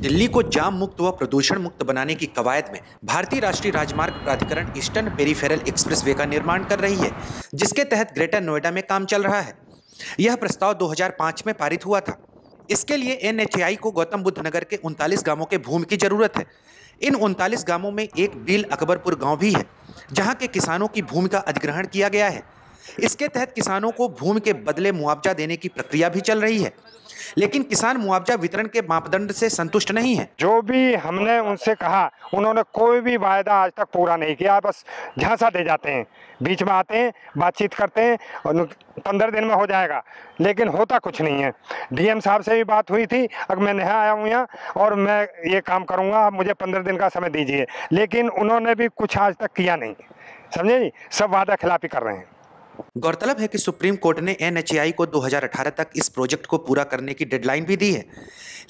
दिल्ली को जाम मुक्त व प्रदूषण मुक्त बनाने की कवायद में भारतीय राष्ट्रीय राजमार्ग प्राधिकरण ईस्टर्न पेरीफेरल एक्सप्रेसवे का निर्माण कर रही है, जिसके तहत ग्रेटर नोएडा में काम चल रहा है। यह प्रस्ताव 2005 में पारित हुआ था। इसके लिए एन को गौतम बुद्ध नगर के उनतालीस गाँवों के भूमि की ज़रूरत है। इन उनतालीस गाँवों में एक बील अकबरपुर गाँव भी है, जहाँ के किसानों की भूमि का अधिग्रहण किया गया है। इसके तहत किसानों को भूमि के बदले मुआवजा देने की प्रक्रिया भी चल रही है। लेकिन किसान मुआवजा वितरण के मापदंड से संतुष्ट नहीं है। जो भी हमने उनसे कहा, उन्होंने कोई भी वायदा आज तक पूरा नहीं किया, बस झांसा दे जाते हैं। बीच में आते हैं, बातचीत करते हैं और पंद्रह दिन में हो जाएगा। लेकिन होता कुछ नहीं है। डीएम साहब से भी बात हुई थी, अब मैं नया आया हूँ यहाँ और मैं ये काम करूँगा, आप मुझे पंद्रह दिन का समय दीजिए। लेकिन उन्होंने भी कुछ आज तक किया नहीं। समझे जी? सब वादा खिलाफी कर रहे हैं। गौरतलब है कि सुप्रीम कोर्ट ने एन को 2018 तक इस प्रोजेक्ट को पूरा करने की डेडलाइन भी दी है।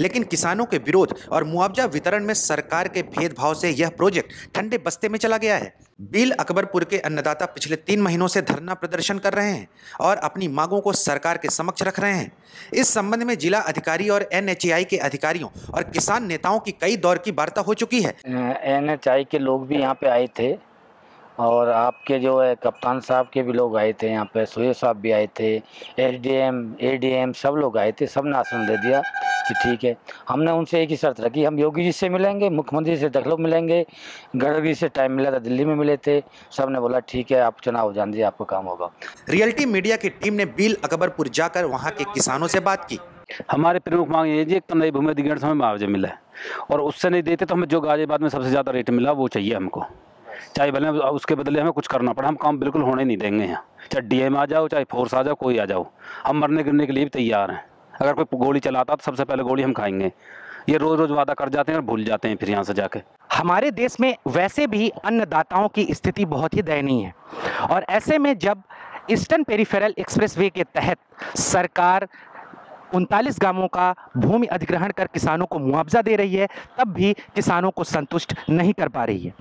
लेकिन किसानों के विरोध और मुआवजा वितरण में सरकार के भेदभाव से यह प्रोजेक्ट ठंडे बस्ते में चला गया है। बिल अकबरपुर के अन्नदाता पिछले तीन महीनों से धरना प्रदर्शन कर रहे हैं और अपनी मांगों को सरकार के समक्ष रख रहे हैं। इस संबंध में जिला अधिकारी और NHAI के अधिकारियों और किसान नेताओं की कई दौर की वार्ता हो चुकी है। एन के लोग भी यहाँ पे आए थे। और आपके जो है कप्तान साहब के भी लोग आए थे यहाँ पे सोए साहब भी आए थे एस डी एम ए सब लोग आए थे सबने आश्रम दे दिया कि ठीक है। हमने उनसे एक ही शर्त रखी हम योगी जी से मिलेंगे मुख्यमंत्री से लखनऊ मिलेंगे गडकरी से टाइम मिला था दिल्ली में मिले थे सबने बोला ठीक है आप चुनाव जान दीजिए आपका काम होगा। रियलिटी मीडिया की टीम ने बिल अकबरपुर जाकर वहाँ के किसानों से बात की। हमारे प्रमुख मांग ये जी एक तो नई भूमि अधिग्रहण समय मुआवजा मिला है और उससे नहीं देते तो हमें जो गाजियाबाद में सबसे ज़्यादा रेट मिला वो चाहिए हमको। चाहे भले उसके बदले हमें कुछ करना पड़ा, हम काम बिल्कुल होने नहीं देंगे यहाँ। चाहे डीएम आ जाओ, चाहे फोर्स आ जाओ, कोई आ जाओ। हम मरने गिरने के लिए भी तैयार हैं। अगर कोई गोली चलाता तो सबसे पहले गोली हम खाएँगे। ये रोज़ रोज़ वादा कर जाते हैं और भूल जाते हैं फिर यहाँ से जाके। हमारे देश में वैसे भी अन्नदाताओं की स्थिति बहुत ही दयनीय है। और ऐसे में जब ईस्टर्न पेरीफेरल एक्सप्रेसवे के तहत सरकार उनतालीस गाँवों का भूमि अधिग्रहण कर किसानों को मुआवजा दे रही है, तब भी किसानों को संतुष्ट नहीं कर पा रही है।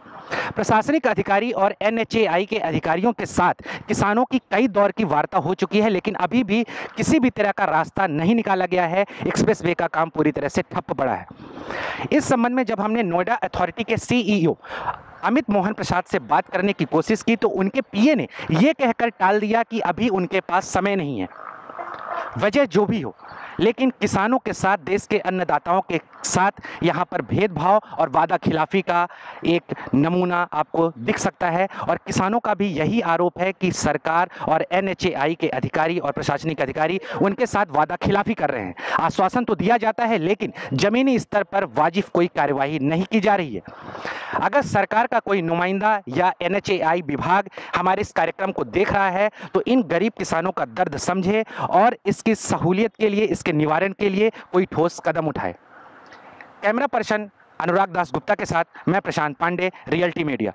प्रशासनिक अधिकारी और एन के अधिकारियों के साथ किसानों की कई दौर की वार्ता हो चुकी है, लेकिन अभी भी किसी भी तरह का रास्ता नहीं निकाला गया है। एक्सप्रेस वे का काम पूरी तरह से ठप पड़ा है। इस संबंध में जब हमने नोएडा अथॉरिटी के सीईओ अमित मोहन प्रसाद से बात करने की कोशिश की तो उनके पीए ने यह कहकर टाल दिया कि अभी उनके पास समय नहीं है। वजह जो भी हो, लेकिन किसानों के साथ देश के अन्नदाताओं के साथ यहाँ पर भेदभाव और वादा खिलाफी का एक नमूना आपको दिख सकता है। और किसानों का भी यही आरोप है कि सरकार और एन के अधिकारी और प्रशासनिक अधिकारी उनके साथ वादा खिलाफी कर रहे हैं। आश्वासन तो दिया जाता है, लेकिन ज़मीनी स्तर पर वाजिब कोई कार्यवाही नहीं की जा रही है। अगर सरकार का कोई नुमाइंदा या एनएचएआई विभाग हमारे इस कार्यक्रम को देख रहा है तो इन गरीब किसानों का दर्द समझे और इसकी सहूलियत के लिए, इसके निवारण के लिए कोई ठोस कदम उठाए। कैमरा पर्सन अनुराग दास गुप्ता के साथ मैं प्रशांत पांडे रियल्टी मीडिया